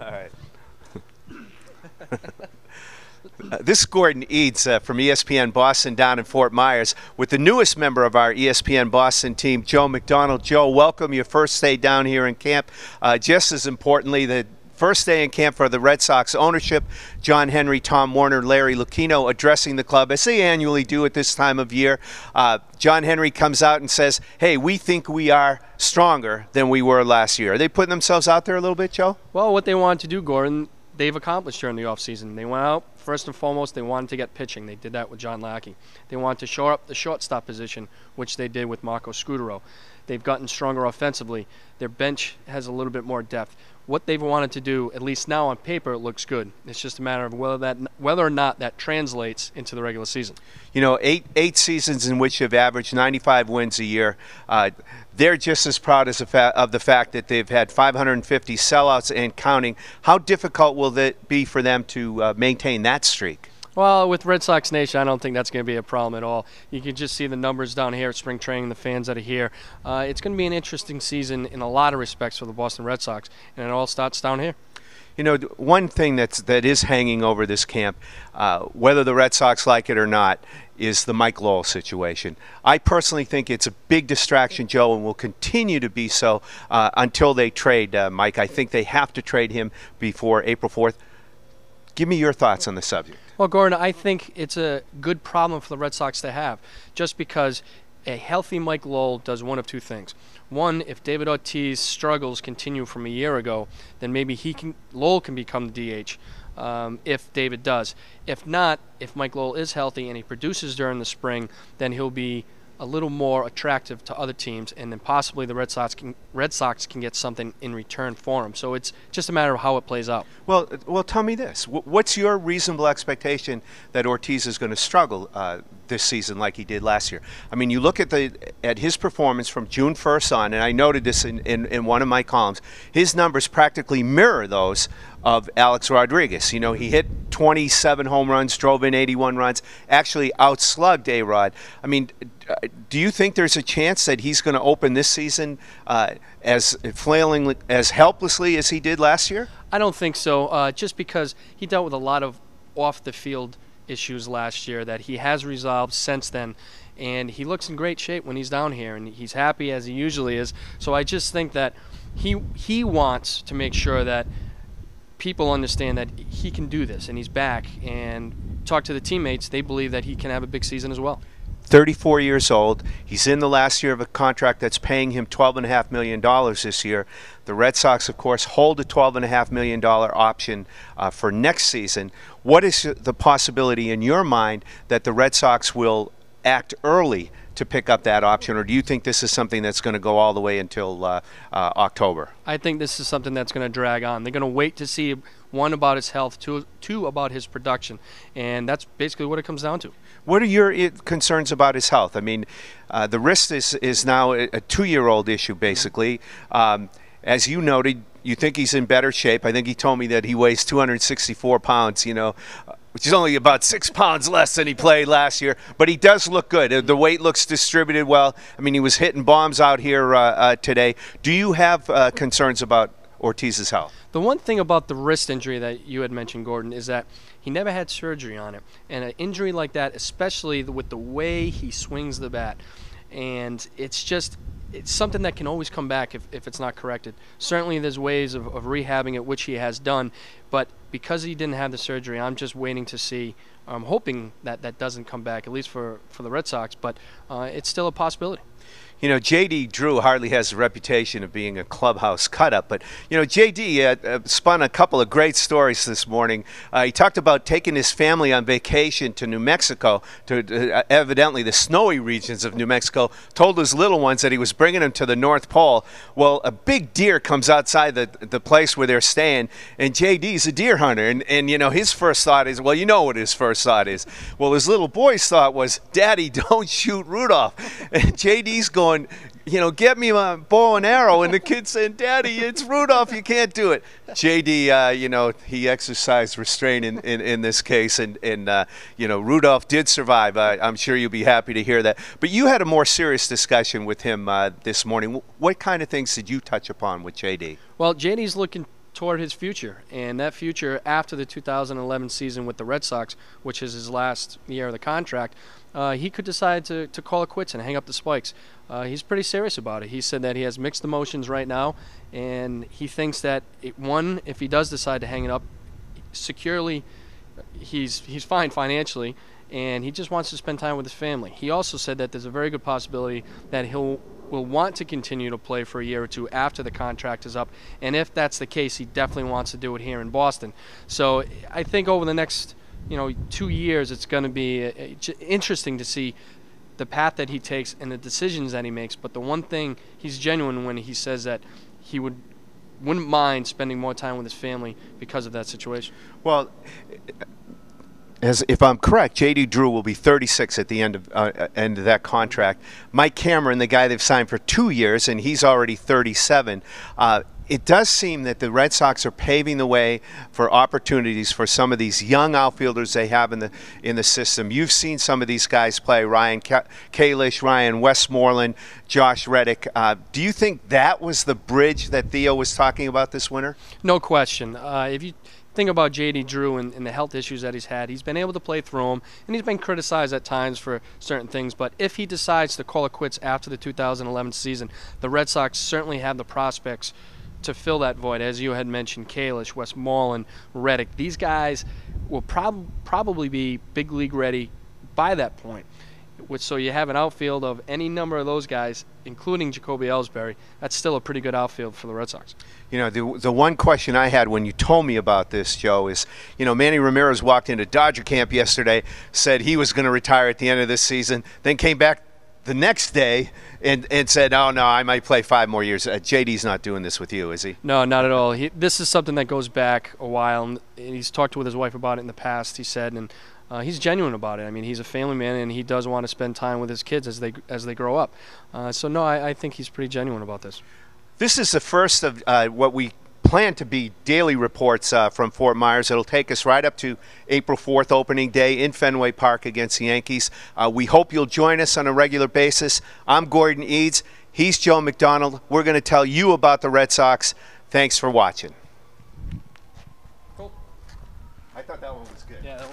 All right. Uh, this is Gordon Edes uh, from ESPN Boston down in Fort Myers with the newest member of our ESPN Boston team, Joe McDonald. Joe, welcome your first day down here in camp. Uh, just as importantly, the first day in camp for the Red Sox ownership, John Henry, Tom Werner, Larry Lucchino addressing the club as they annually do at this time of year. Uh, John Henry comes out and says, hey, we think we are stronger than we were last year. Are they putting themselves out there a little bit, Joe? Well, what they wanted to do, Gordon, they've accomplished during the offseason. They went out, first and foremost, they wanted to get pitching. They did that with John Lackey. They wanted to shore up the shortstop position, which they did with Marco Scutaro. They've gotten stronger offensively. Their bench has a little bit more depth. What they've wanted to do, at least now on paper, it looks good. It's just a matter of whether that, whether or not that translates into the regular season. You know, eight eight seasons in which they've averaged 95 wins a year. Uh, they're just as proud as of the fact that they've had 550 sellouts and counting. How difficult will it be for them to uh, maintain that streak? Well, with Red Sox Nation, I don't think that's going to be a problem at all. You can just see the numbers down here at spring training, the fans that are here. Uh, it's going to be an interesting season in a lot of respects for the Boston Red Sox, and it all starts down here. You know, one thing that's that is hanging over this camp, uh, whether the Red Sox like it or not, is the Mike Lowell situation. I personally think it's a big distraction, Joe, and will continue to be so uh, until they trade uh, Mike. I think they have to trade him before April 4th. Give me your thoughts on the subject. Well, Gordon, I think it's a good problem for the Red Sox to have, just because a healthy Mike Lowell does one of two things. One, if David Ortiz struggles continue from a year ago, then maybe he can Lowell can become the DH. Um, if David does. If not, if Mike Lowell is healthy and he produces during the spring, then he'll be a little more attractive to other teams, and then possibly the Red Sox can Red Sox can get something in return for him. So it's just a matter of how it plays out. Well, well, tell me this: what's your reasonable expectation that Ortiz is going to struggle uh, this season like he did last year? I mean, you look at the at his performance from June 1st on, and I noted this in, in, in one of my columns. His numbers practically mirror those of Alex Rodriguez. You know, he hit 27 home runs, drove in 81 runs, actually outslugged A Rod. I mean, do you think there's a chance that he's going to open this season uh, as flailing, as helplessly as he did last year? I don't think so. Uh, just because he dealt with a lot of off the field issues last year that he has resolved since then. And he looks in great shape when he's down here, and he's happy as he usually is. So I just think that he he wants to make sure that people understand that he can do this, and he's back. And talk to the teammates; they believe that he can have a big season as well. 34 years old. He's in the last year of a contract that's paying him $12.5 million this year. The Red Sox, of course, hold a $12.5 million option uh, for next season. What is the possibility in your mind that the Red Sox will act early to pick up that option, or do you think this is something that's going to go all the way until uh, uh, October? I think this is something that's going to drag on. They're going to wait to see one about his health, two, two about his production, and that's basically what it comes down to. What are your concerns about his health? I mean, uh, the wrist is, is now a two-year-old issue, basically. Um, as you noted, you think he's in better shape. I think he told me that he weighs 264 pounds, you know, which is only about six pounds less than he played last year. But he does look good. The weight looks distributed well. I mean, he was hitting bombs out here uh, uh, today. Do you have uh, concerns about Ortiz's health? The one thing about the wrist injury that you had mentioned, Gordon, is that he never had surgery on it. And an injury like that, especially with the way he swings the bat, and it's just it's something that can always come back if, if it's not corrected. Certainly, there's ways of, of rehabbing it, which he has done, but because he didn't have the surgery, I'm just waiting to see. I'm hoping that that doesn't come back, at least for, for the Red Sox, but uh, it's still a possibility. You know, J.D. Drew hardly has a reputation of being a clubhouse cut up, but, you know, J.D. Uh, uh, spun a couple of great stories this morning. Uh, he talked about taking his family on vacation to New Mexico, to uh, evidently the snowy regions of New Mexico, told his little ones that he was bringing them to the North Pole. Well, a big deer comes outside the, the place where they're staying, and J.D.'s a deer hunter. And, and, you know, his first thought is, well, you know what his first thought is. Well, his little boy's thought was, Daddy, don't shoot Rudolph. And J.D.'s going, going, you know, get me my bow and arrow. And the kid saying, Daddy, it's Rudolph. You can't do it. JD, uh, you know, he exercised restraint in, in, in this case. And, and uh, you know, Rudolph did survive. Uh, I'm sure you'll be happy to hear that. But you had a more serious discussion with him uh, this morning. What kind of things did you touch upon with JD? Well, JD's looking toward his future, and that future after the 2011 season with the Red Sox, which is his last year of the contract, uh, he could decide to, to call it quits and hang up the spikes. Uh, he's pretty serious about it. He said that he has mixed emotions right now, and he thinks that it, one, if he does decide to hang it up, securely, he's he's fine financially, and he just wants to spend time with his family. He also said that there's a very good possibility that he'll will want to continue to play for a year or two after the contract is up, and if that's the case, he definitely wants to do it here in Boston. So I think over the next you know two years, it's going to be uh, uh, interesting to see the path that he takes and the decisions that he makes. But the one thing he's genuine when he says that he would wouldn't mind spending more time with his family because of that situation. Well, as if I'm correct, J.D. Drew will be 36 at the end of uh, end of that contract. Mike Cameron, the guy they've signed for two years, and he's already 37. Uh, it does seem that the Red Sox are paving the way for opportunities for some of these young outfielders they have in the in the system. You've seen some of these guys play: Ryan Kalish, Ryan Westmoreland, Josh Reddick. Uh, do you think that was the bridge that Theo was talking about this winter? No question. Uh, if you think about JD Drew and, and, the health issues that he's had, he's been able to play through them, and he's been criticized at times for certain things. But if he decides to call it quits after the 2011 season, the Red Sox certainly have the prospects to fill that void. As you had mentioned, Kalish, Westmoreland, Reddick. These guys will prob- probably be big league ready by that point. Which, so you have an outfield of any number of those guys, including Jacoby Ellsbury. That's still a pretty good outfield for the Red Sox. You know, the, the one question I had when you told me about this, Joe, is you know, Manny Ramirez walked into Dodger camp yesterday, said he was going to retire at the end of this season, then came back the next day and, and said, "Oh no, I might play five more years." Uh, JD's not doing this with you, is he? No, not at all. He, this is something that goes back a while, and he's talked with his wife about it in the past. He said, and uh, he's genuine about it. I mean, he's a family man, and he does want to spend time with his kids as they as they grow up. Uh, so no, I, I, think he's pretty genuine about this. This is the first of uh, what we plan to be daily reports uh, from Fort Myers. It'll take us right up to April 4th, opening day in Fenway Park against the Yankees. Uh, we hope you'll join us on a regular basis. I'm Gordon Edes. He's Joe McDonald. We're going to tell you about the Red Sox. Thanks for watching. Cool. I thought that one was good. Yeah,